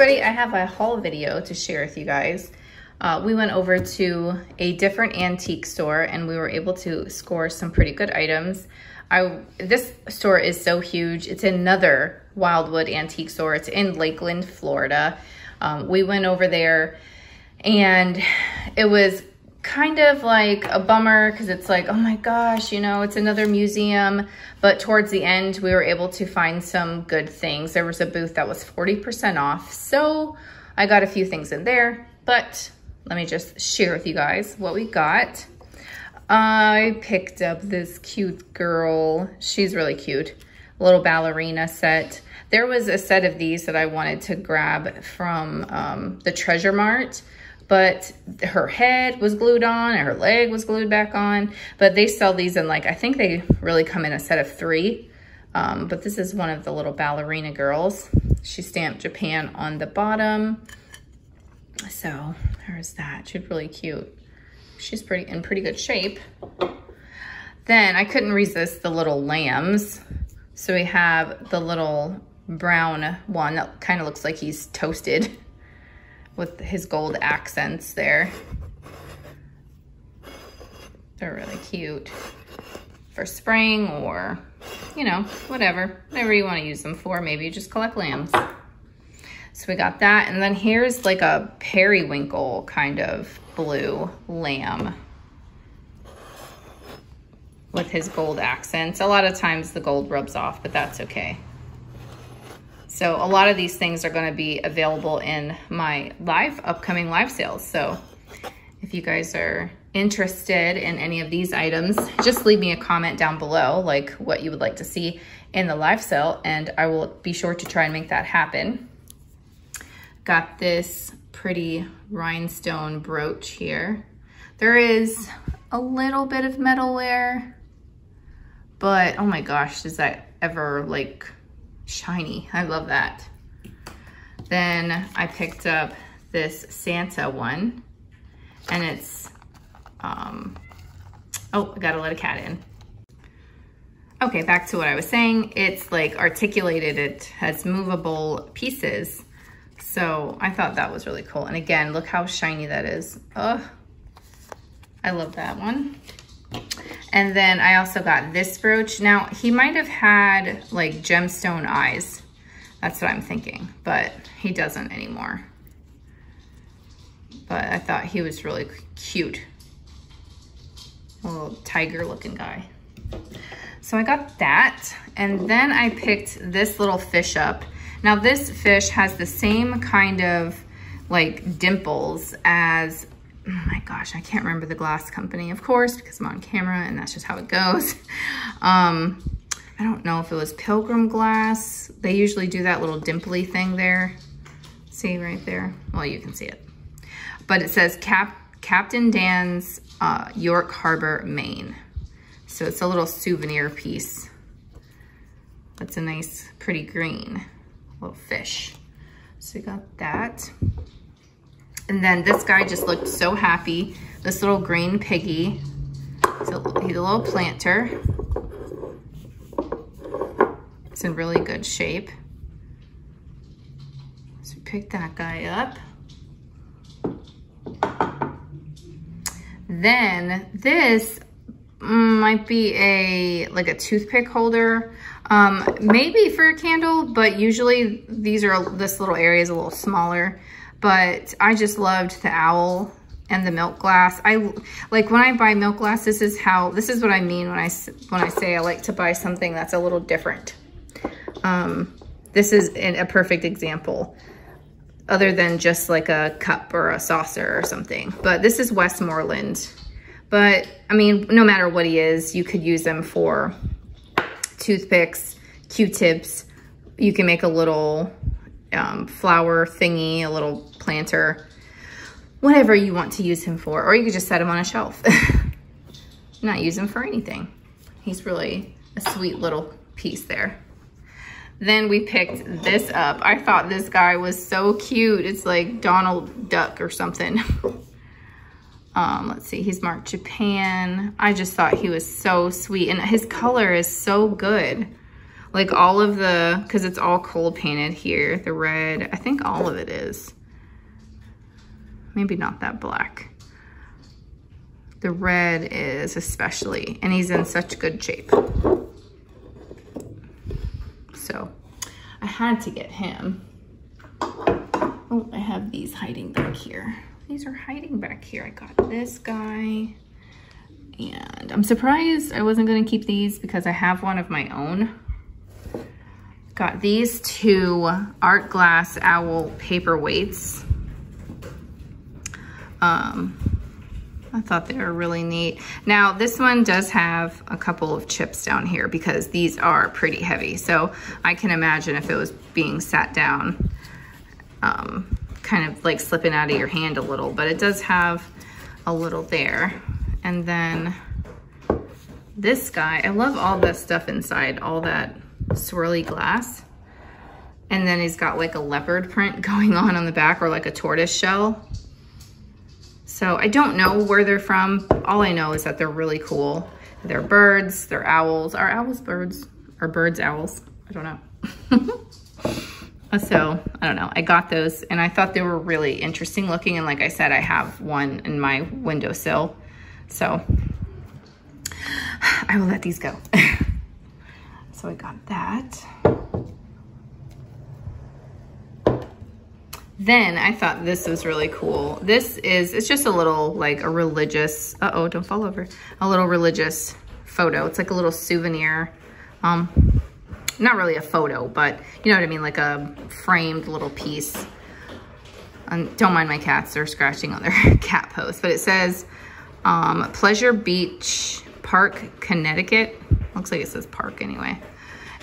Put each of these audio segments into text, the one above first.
everybody, I have a haul video to share with you guys. Uh, we went over to a different antique store and we were able to score some pretty good items. I This store is so huge. It's another Wildwood antique store. It's in Lakeland, Florida. Um, we went over there and it was kind of like a bummer because it's like, oh my gosh, you know, it's another museum. But towards the end, we were able to find some good things. There was a booth that was 40% off. So I got a few things in there, but let me just share with you guys what we got. I picked up this cute girl. She's really cute. Little ballerina set. There was a set of these that I wanted to grab from um, the Treasure Mart but her head was glued on and her leg was glued back on. But they sell these in like, I think they really come in a set of three. Um, but this is one of the little ballerina girls. She stamped Japan on the bottom. So there's that. She's really cute. She's pretty in pretty good shape. Then I couldn't resist the little lambs. So we have the little brown one that kind of looks like he's toasted with his gold accents there. They're really cute for spring or, you know, whatever, whatever you want to use them for. Maybe you just collect lambs. So we got that. And then here's like a periwinkle kind of blue lamb with his gold accents. A lot of times the gold rubs off, but that's okay. So a lot of these things are gonna be available in my live, upcoming live sales. So if you guys are interested in any of these items, just leave me a comment down below, like what you would like to see in the live sale, and I will be sure to try and make that happen. Got this pretty rhinestone brooch here. There is a little bit of metal wear, but oh my gosh, does that ever like shiny. I love that. Then I picked up this Santa one and it's, um, oh, I gotta let a cat in. Okay, back to what I was saying. It's like articulated, it has movable pieces. So I thought that was really cool. And again, look how shiny that is. Oh, I love that one. And then I also got this brooch. Now, he might have had like gemstone eyes. That's what I'm thinking, but he doesn't anymore. But I thought he was really cute. A little tiger looking guy. So I got that. And then I picked this little fish up. Now this fish has the same kind of like dimples as oh my gosh, I can't remember the glass company, of course, because I'm on camera and that's just how it goes. Um, I don't know if it was Pilgrim Glass. They usually do that little dimply thing there. See right there? Well, you can see it. But it says Cap Captain Dan's uh, York Harbor, Maine. So it's a little souvenir piece. That's a nice, pretty green little fish. So we got that. And then this guy just looked so happy. This little green piggy. So he's a little planter. It's in really good shape. So we picked that guy up. Then this might be a like a toothpick holder. Um, maybe for a candle, but usually these are, this little area is a little smaller but I just loved the owl and the milk glass. I like when I buy milk glass, this is how, this is what I mean when I, when I say I like to buy something that's a little different. Um, this is a perfect example other than just like a cup or a saucer or something. But this is Westmoreland. But I mean, no matter what he is, you could use them for toothpicks, Q-tips. You can make a little um, flower thingy, a little planter, whatever you want to use him for. Or you could just set him on a shelf. Not use him for anything. He's really a sweet little piece there. Then we picked this up. I thought this guy was so cute. It's like Donald Duck or something. um, let's see, he's marked Japan. I just thought he was so sweet. And his color is so good. Like all of the, cause it's all cold painted here. The red, I think all of it is. Maybe not that black. The red is especially, and he's in such good shape. So I had to get him. Oh, I have these hiding back here. These are hiding back here. I got this guy. And I'm surprised I wasn't gonna keep these because I have one of my own. Got these two Art Glass Owl paperweights. Um, I thought they were really neat. Now this one does have a couple of chips down here because these are pretty heavy. So I can imagine if it was being sat down, um, kind of like slipping out of your hand a little, but it does have a little there. And then this guy, I love all the stuff inside, all that swirly glass. And then he's got like a leopard print going on on the back or like a tortoise shell. So I don't know where they're from. All I know is that they're really cool. They're birds, they're owls. Are owls birds? Are birds owls? I don't know. so I don't know. I got those and I thought they were really interesting looking. And like I said, I have one in my windowsill. So I will let these go. so I got that. Then I thought this was really cool. This is, it's just a little like a religious, uh-oh, don't fall over. A little religious photo. It's like a little souvenir. Um, not really a photo, but you know what I mean? Like a framed little piece. And don't mind my cats, they're scratching on their cat post. But it says, um, Pleasure Beach Park, Connecticut. Looks like it says park anyway.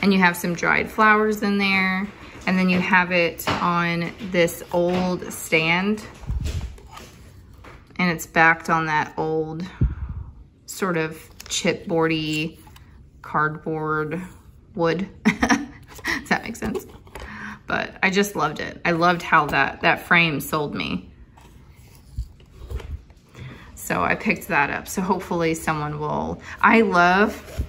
And you have some dried flowers in there. And then you have it on this old stand. And it's backed on that old sort of chipboardy cardboard wood. Does that make sense? But I just loved it. I loved how that, that frame sold me. So I picked that up. So hopefully someone will, I love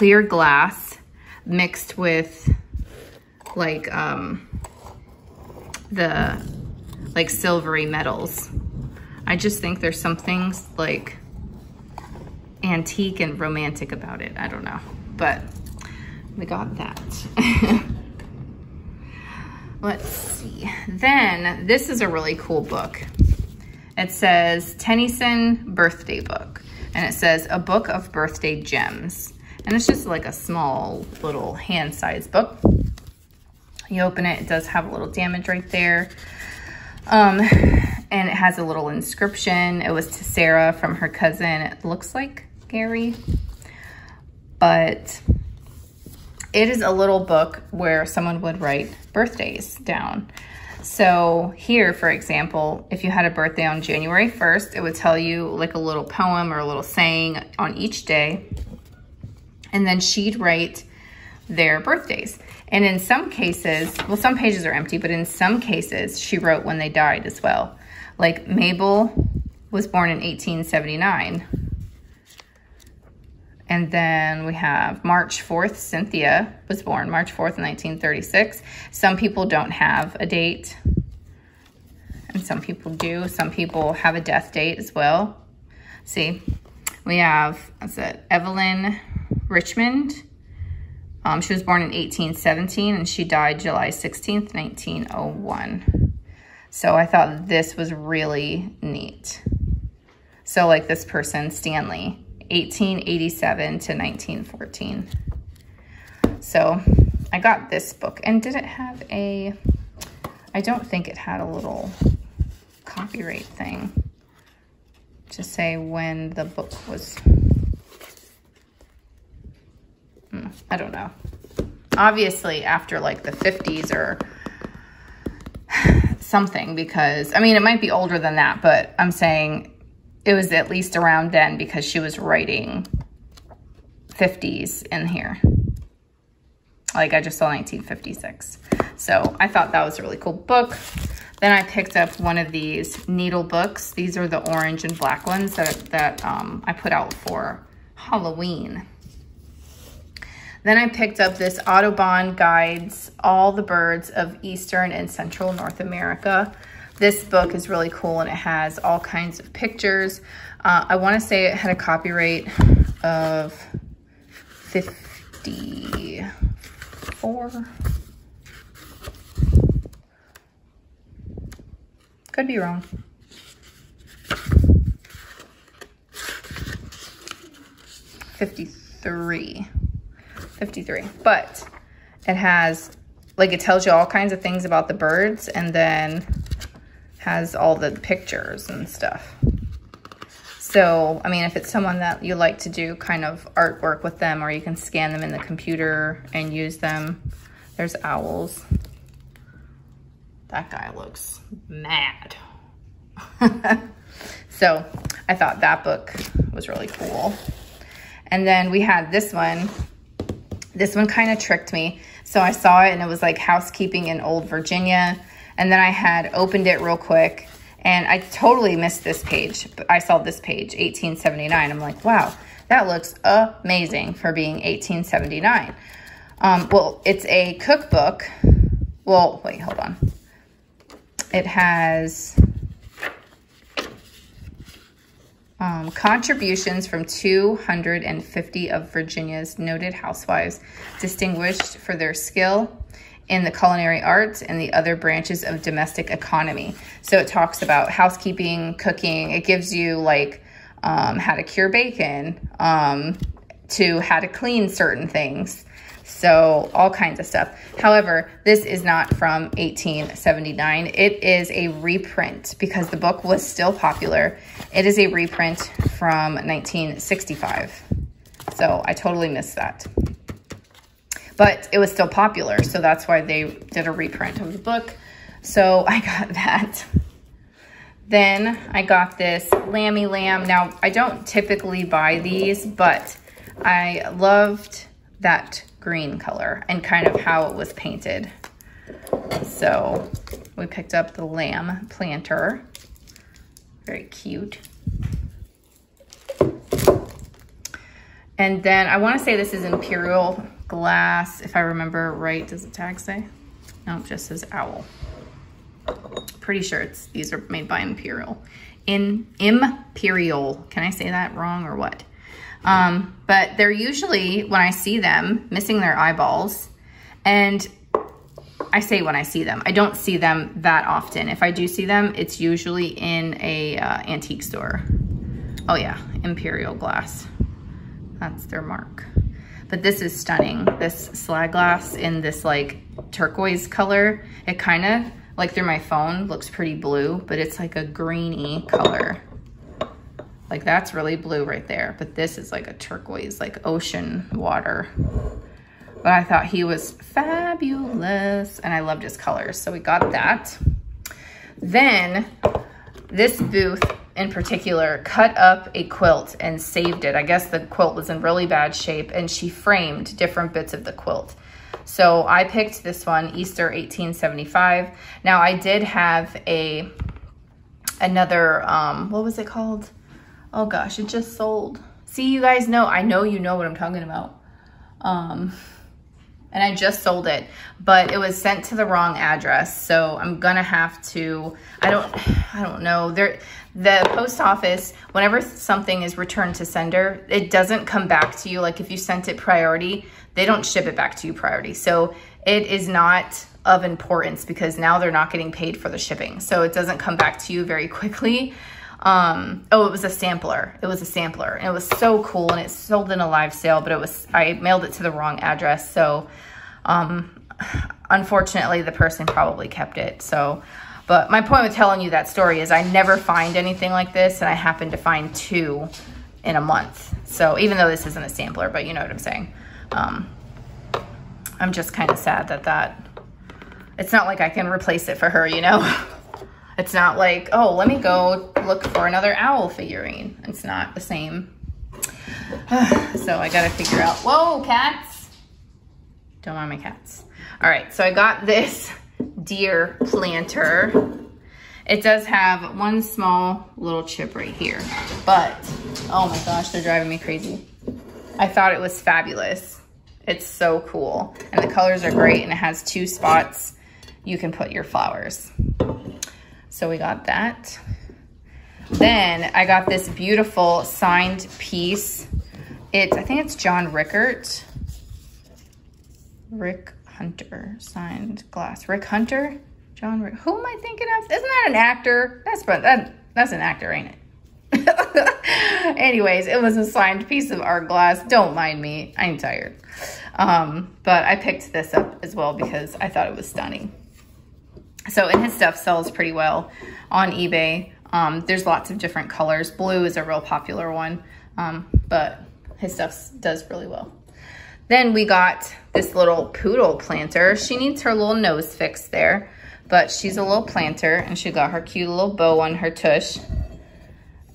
clear glass mixed with like um, the like silvery metals. I just think there's some things like antique and romantic about it. I don't know, but we got that. Let's see. Then this is a really cool book. It says Tennyson Birthday Book. And it says a book of birthday gems. And it's just like a small little hand-sized book. You open it, it does have a little damage right there. Um, and it has a little inscription. It was to Sarah from her cousin. It looks like Gary, but it is a little book where someone would write birthdays down. So here, for example, if you had a birthday on January 1st, it would tell you like a little poem or a little saying on each day. And then she'd write their birthdays. And in some cases, well, some pages are empty, but in some cases, she wrote when they died as well. Like Mabel was born in 1879. And then we have March 4th, Cynthia was born March 4th, 1936. Some people don't have a date, and some people do. Some people have a death date as well. See, we have, what's it, Evelyn Richmond, um, she was born in 1817 and she died July 16th, 1901. So I thought this was really neat. So like this person, Stanley, 1887 to 1914. So I got this book and did it have a, I don't think it had a little copyright thing to say when the book was I don't know. Obviously after like the 50s or something because, I mean, it might be older than that, but I'm saying it was at least around then because she was writing 50s in here. Like I just saw 1956. So I thought that was a really cool book. Then I picked up one of these needle books. These are the orange and black ones that, that um, I put out for Halloween. Then I picked up this Audubon guides all the birds of Eastern and Central North America. This book is really cool and it has all kinds of pictures. Uh, I wanna say it had a copyright of 54. Could be wrong. 53. 53. But it has, like it tells you all kinds of things about the birds and then has all the pictures and stuff. So, I mean, if it's someone that you like to do kind of artwork with them or you can scan them in the computer and use them. There's owls. That guy looks mad. so I thought that book was really cool. And then we had this one. This one kind of tricked me. So I saw it and it was like housekeeping in Old Virginia. And then I had opened it real quick and I totally missed this page. I saw this page, 1879. I'm like, wow, that looks amazing for being 1879. Um, well, it's a cookbook. Well, wait, hold on. It has Um, contributions from 250 of Virginia's noted housewives, distinguished for their skill in the culinary arts and the other branches of domestic economy. So it talks about housekeeping, cooking. It gives you like um, how to cure bacon, um, to how to clean certain things. So all kinds of stuff. However, this is not from 1879. It is a reprint because the book was still popular. It is a reprint from 1965. So I totally missed that. But it was still popular, so that's why they did a reprint of the book. So I got that. Then I got this Lammy Lamb. Now, I don't typically buy these, but I loved that green color and kind of how it was painted. So we picked up the lamb planter. Very cute. And then I want to say this is Imperial glass, if I remember right. Does the tag say? No, it just says owl. Pretty sure it's these are made by Imperial. In Imperial. Can I say that wrong or what? Um, but they're usually, when I see them, missing their eyeballs. And I say when I see them, I don't see them that often. If I do see them, it's usually in a uh, antique store. Oh yeah, Imperial glass. That's their mark. But this is stunning. This slag glass in this like turquoise color. It kind of, like through my phone, looks pretty blue, but it's like a greeny color. Like that's really blue right there, but this is like a turquoise, like ocean water. But I thought he was fabulous and I loved his colors. So we got that. Then this booth in particular cut up a quilt and saved it. I guess the quilt was in really bad shape and she framed different bits of the quilt. So I picked this one, Easter 1875. Now I did have a another, um, what was it called? Oh gosh, it just sold. See, you guys know, I know you know what I'm talking about. Um, and I just sold it, but it was sent to the wrong address. So I'm gonna have to, I don't, I don't know. There, the post office, whenever something is returned to sender, it doesn't come back to you. Like if you sent it priority, they don't ship it back to you priority. So it is not of importance because now they're not getting paid for the shipping. So it doesn't come back to you very quickly. Um, oh, it was a sampler. It was a sampler. And it was so cool and it sold in a live sale, but it was, I mailed it to the wrong address. So, um, unfortunately the person probably kept it. So, but my point with telling you that story is I never find anything like this and I happened to find two in a month. So even though this isn't a sampler, but you know what I'm saying. Um, I'm just kind of sad that that, it's not like I can replace it for her, you know? It's not like, oh, let me go look for another owl figurine. It's not the same. so I got to figure out, whoa, cats. Don't mind my cats. All right, so I got this deer planter. It does have one small little chip right here, but oh my gosh, they're driving me crazy. I thought it was fabulous. It's so cool. And the colors are great and it has two spots you can put your flowers. So we got that. Then I got this beautiful signed piece. It's, I think it's John Rickert. Rick Hunter signed glass. Rick Hunter? John Rick. Who am I thinking of? Isn't that an actor? That's that, that's an actor, ain't it? Anyways, it was a signed piece of art glass. Don't mind me. I'm tired. Um, but I picked this up as well because I thought it was stunning. So, and his stuff sells pretty well on eBay. Um, there's lots of different colors. Blue is a real popular one, um, but his stuff does really well. Then we got this little poodle planter. She needs her little nose fixed there, but she's a little planter and she got her cute little bow on her tush.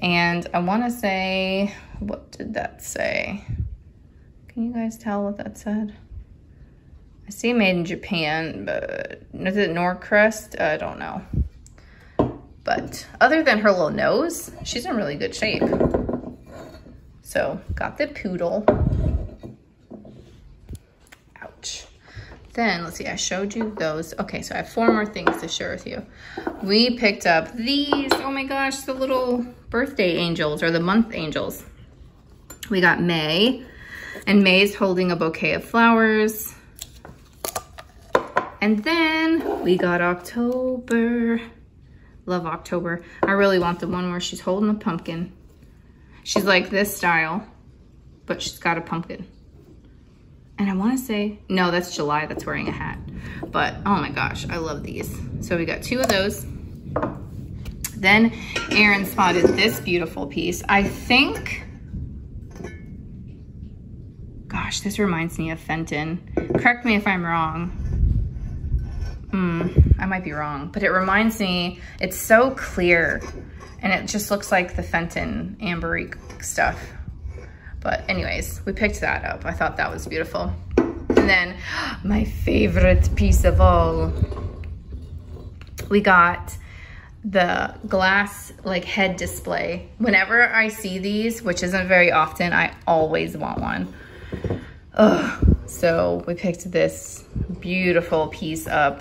And I want to say, what did that say? Can you guys tell what that said? I see made in Japan, but is it Norcrest? I don't know. But other than her little nose, she's in really good shape. So got the poodle. Ouch. Then, let's see, I showed you those. Okay, so I have four more things to share with you. We picked up these, oh my gosh, the little birthday angels or the month angels. We got May, and May's holding a bouquet of flowers. And then we got October. Love October. I really want the one where she's holding a pumpkin. She's like this style, but she's got a pumpkin. And I wanna say, no, that's July, that's wearing a hat. But oh my gosh, I love these. So we got two of those. Then Aaron spotted this beautiful piece. I think, gosh, this reminds me of Fenton. Correct me if I'm wrong. Hmm, I might be wrong, but it reminds me, it's so clear and it just looks like the Fenton Amberique stuff. But anyways, we picked that up. I thought that was beautiful. And then my favorite piece of all, we got the glass like head display. Whenever I see these, which isn't very often, I always want one. Ugh. So we picked this beautiful piece up.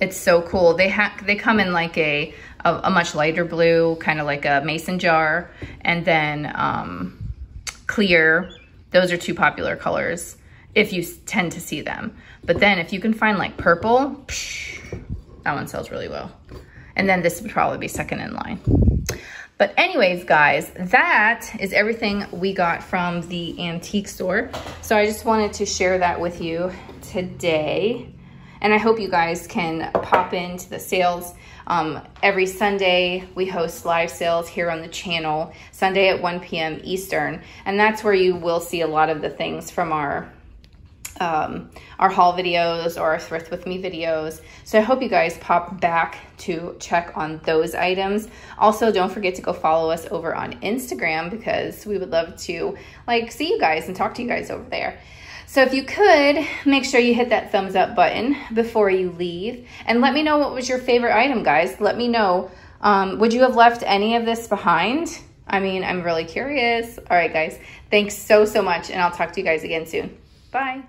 It's so cool. They have they come in like a, a, a much lighter blue, kind of like a mason jar, and then um, clear. Those are two popular colors if you tend to see them. But then if you can find like purple, psh, that one sells really well. And then this would probably be second in line. But anyways, guys, that is everything we got from the antique store. So I just wanted to share that with you today. And I hope you guys can pop into the sales. Um, every Sunday, we host live sales here on the channel, Sunday at 1 p.m. Eastern. And that's where you will see a lot of the things from our um, our haul videos or our thrift with me videos. So I hope you guys pop back to check on those items. Also, don't forget to go follow us over on Instagram because we would love to like see you guys and talk to you guys over there. So if you could, make sure you hit that thumbs up button before you leave. And let me know what was your favorite item, guys. Let me know. Um, would you have left any of this behind? I mean, I'm really curious. All right, guys. Thanks so, so much. And I'll talk to you guys again soon. Bye.